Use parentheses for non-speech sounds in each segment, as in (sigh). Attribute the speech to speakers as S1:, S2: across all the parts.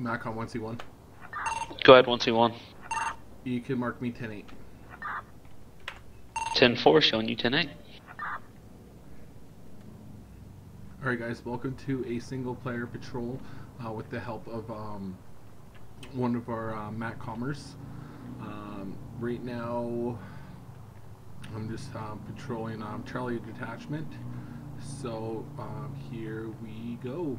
S1: Mat-Com 1C1.
S2: Go ahead, 1C1.
S1: You can mark me 10-8.
S2: 10-4, showing you 10-8.
S1: Alright guys, welcome to a single player patrol uh, with the help of um, one of our uh, Commerce. Um, right now, I'm just uh, patrolling um, Charlie Detachment. So um, here we go.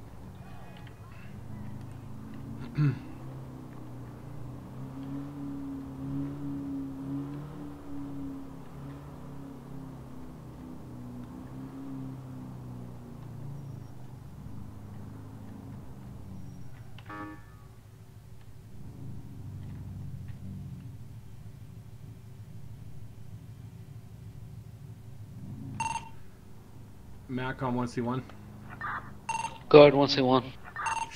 S1: Mat-Com 1C1.
S2: Go ahead, 1C1.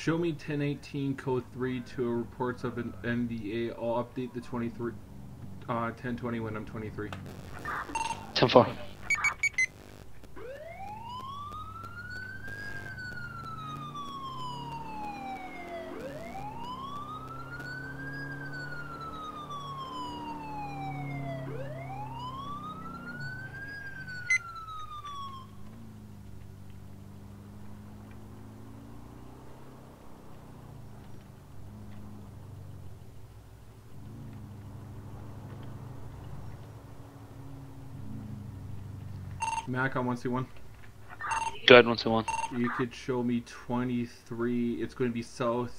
S1: Show me 1018 code 3 to reports of an NVA. I'll update the 23 uh, 1020 when I'm 23.
S2: 10-4.
S1: Mat-Com 1C1.
S2: Go ahead, 1C1.
S1: You could show me 23. It's going to be South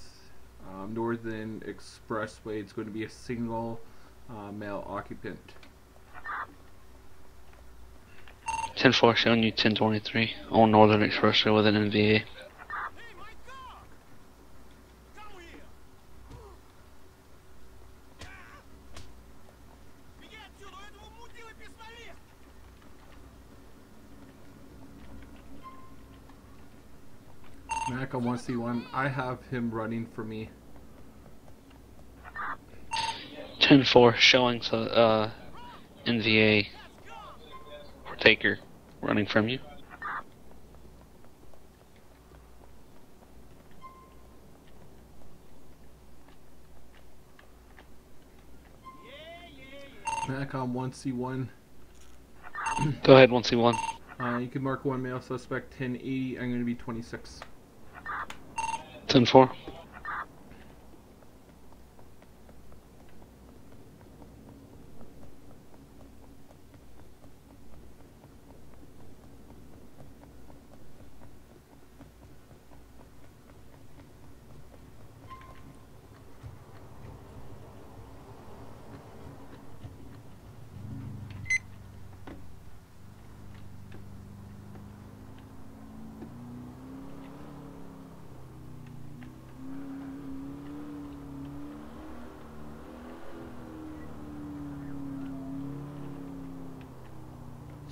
S1: um, Northern Expressway. It's going to be a single uh, male occupant.
S2: 10-4, showing you 10-23 on Northern Expressway with an NVA.
S1: Mat-Com 1C1. I have him running for me.
S2: 10-4, showing so, uh, NVA Taker running from you.
S1: Mat-Com 1C1.
S2: Go ahead, 1C1.
S1: Uh, you can mark one male suspect 1080. I'm going to be 26.
S2: 10-4.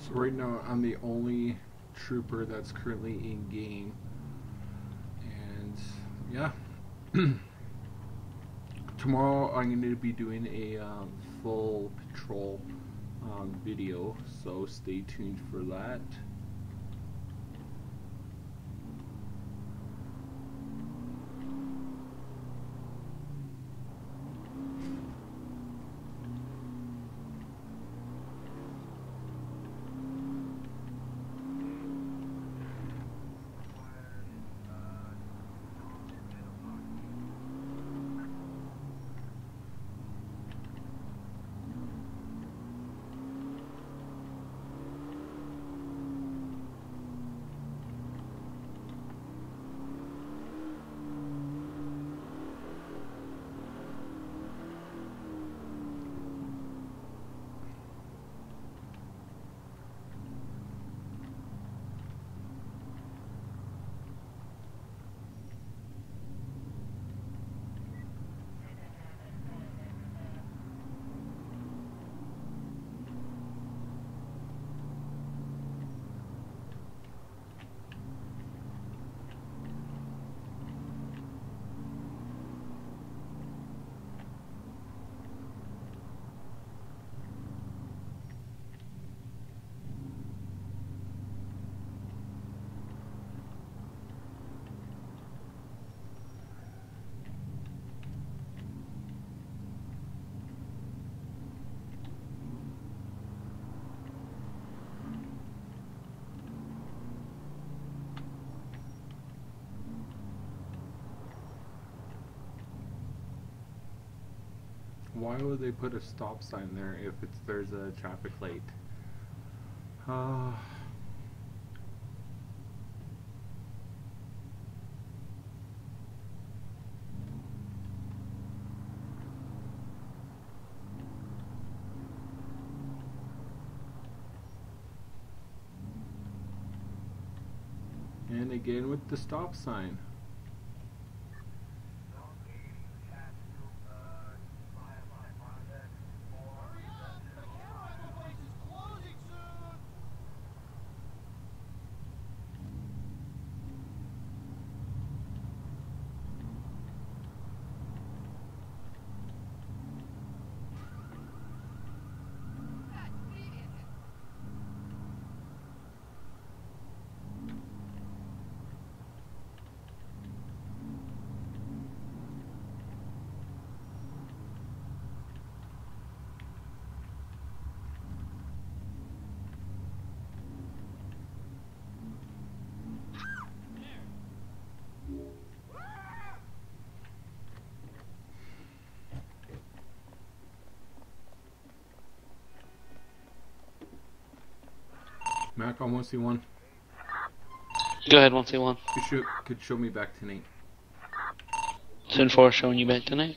S1: So right now I'm the only trooper that's currently in game. And yeah. (clears throat) Tomorrow I'm going to be doing a um, full patrol um, video, so stay tuned for that. Why would they put a stop sign there if it's there's a traffic light? Uh, (sighs) and again with the stop sign. Mat-Com 1C1.
S2: Go ahead, 1C1.
S1: You should, could show me back to Nate.
S2: 10-4 showing you back tonight.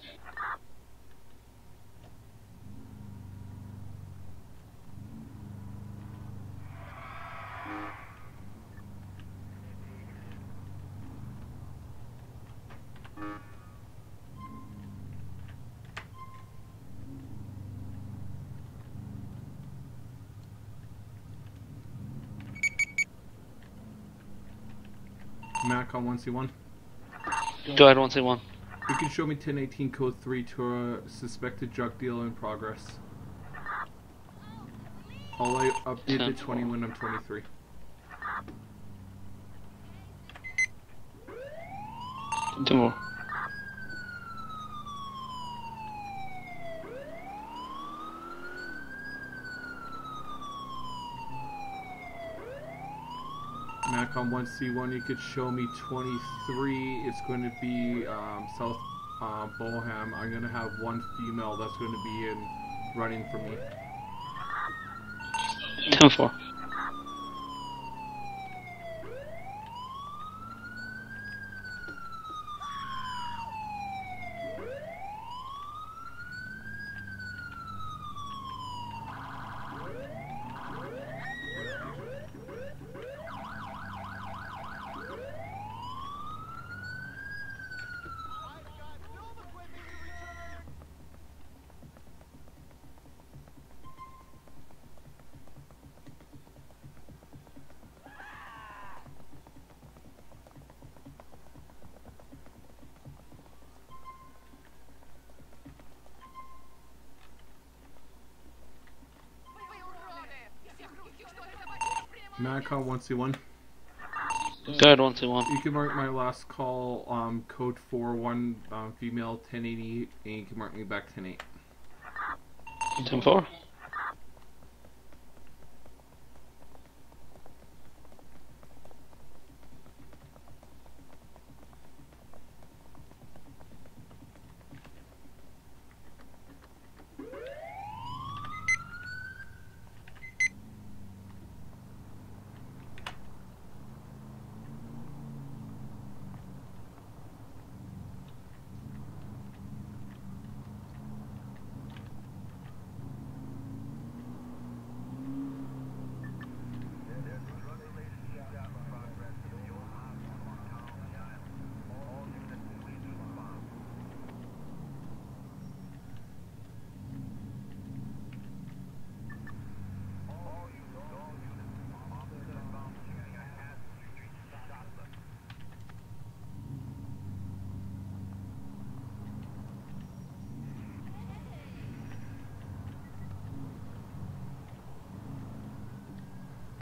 S1: Mat-Com 1C1.
S2: Go ahead, 1C1.
S1: You can show me 1018 code 3 to a suspected drug deal in progress. I'll update the 20 when I'm 23.
S2: Two more.
S1: on 1C1, you could show me 23. It's going to be um, South uh, Bohan. I'm going to have one female that's going to be in running for me.
S3: 10
S1: 4. Mat-Com 1C1.
S2: Guide 1C1.
S1: You can mark my last call, um, code 41, um, female 1080, and you can mark me back ten
S2: eight. Ten four.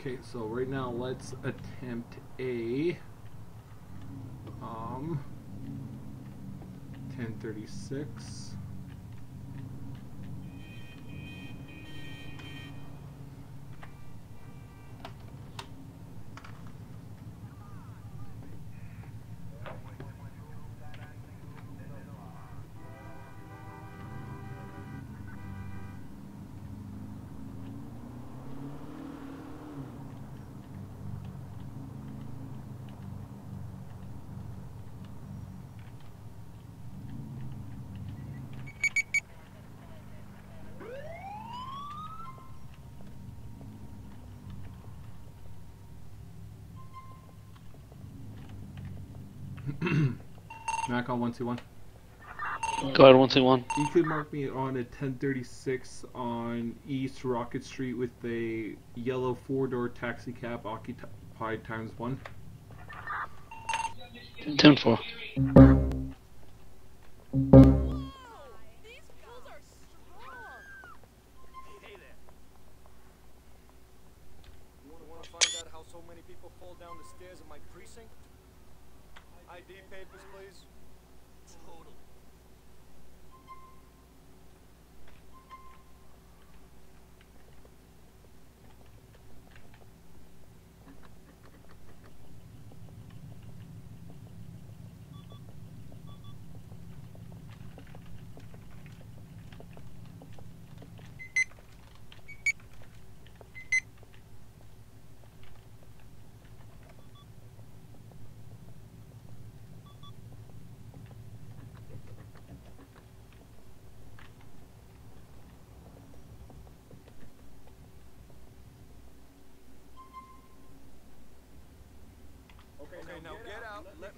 S1: Okay, so right now let's attempt a um 1036. (clears throat) Mat-Com 121.
S2: Go ahead, 121.
S1: You could mark me on a 1036 on East Rocket Street with a yellow four door taxi cab occupied times one.
S2: 10 4.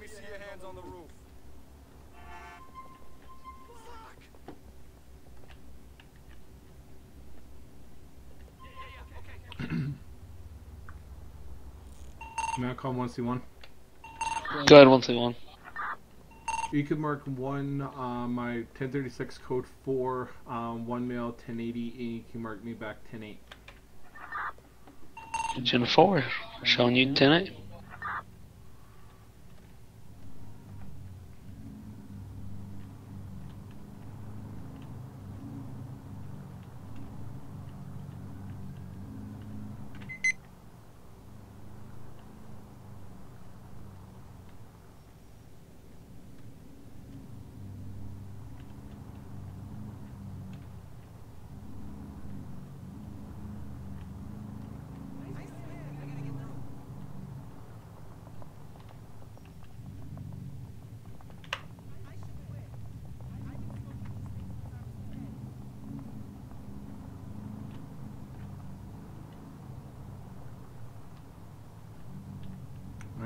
S4: Let me see your hands on the roof. Fuck.
S1: Mat-Com 1C1.
S2: Go ahead, 121.
S1: You could mark one uh, my 1036 code 4, um, one mail 1080, and you can mark me back 108.
S2: 10 4. Showing you 10 8.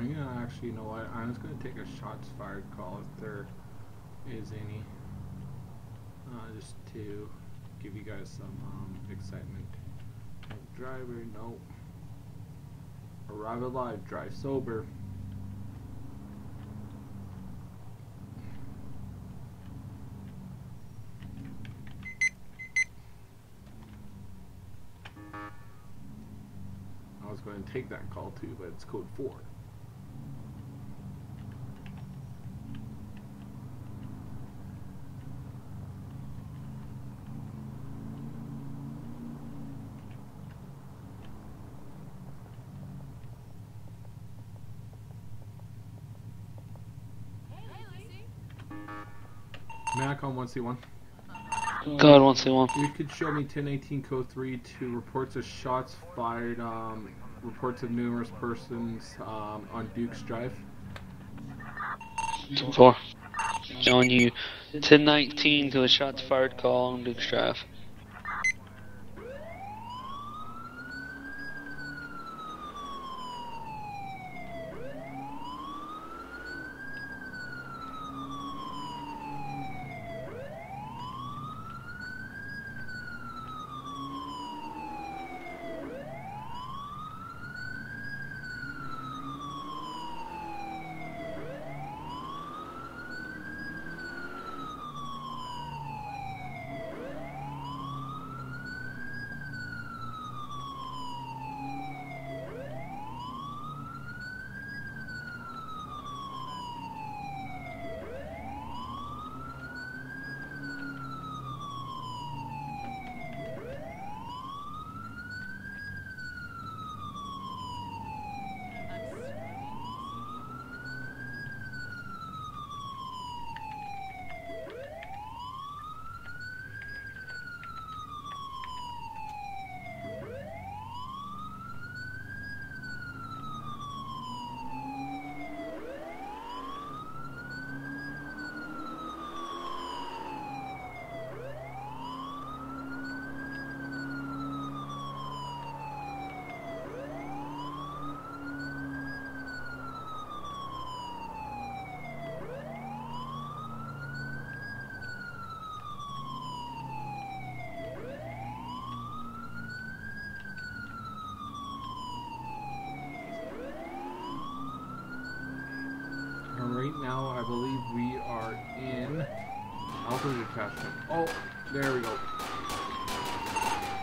S1: I'm gonna actually, you know what? I'm just gonna take a shots fired call if there is any, uh, just to give you guys some um, excitement. Driver, no. Arrive alive, drive sober. I was going to take that call too, but it's code 4. Mat-Com 1C1.
S2: Go ahead, 121.
S1: You could show me 1018 code 3 to reports of shots fired, um, reports of numerous persons um, on Duke's Drive.
S2: 10 4. Showing you 1019 to a shots fired call on Duke's Drive.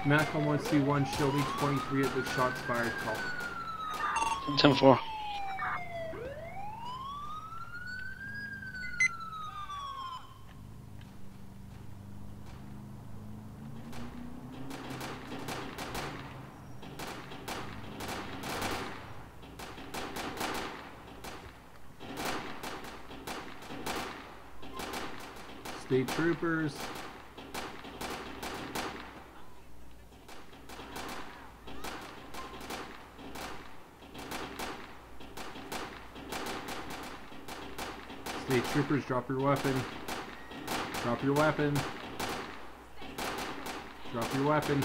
S1: Mat-Com 1C1, Shielding 23 at the shots fired call.
S2: 10 4.
S1: State Troopers. State Troopers, drop your weapon. Drop your weapon. Drop your weapon.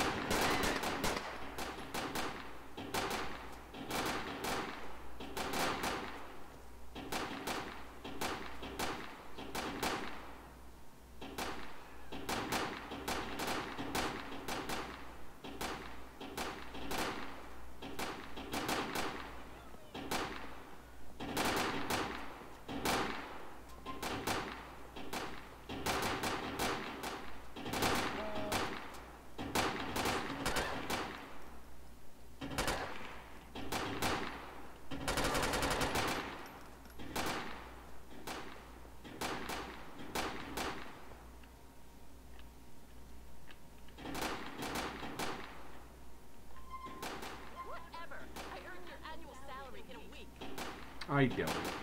S3: I
S1: don't.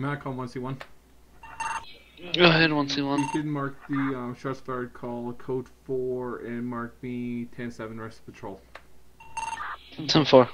S1: Mat-Com 1C1.
S2: Go ahead, 1 C 1.
S1: You can mark the um, shots fired call code 4 and mark me 10 7 rest of patrol.
S2: 10 4.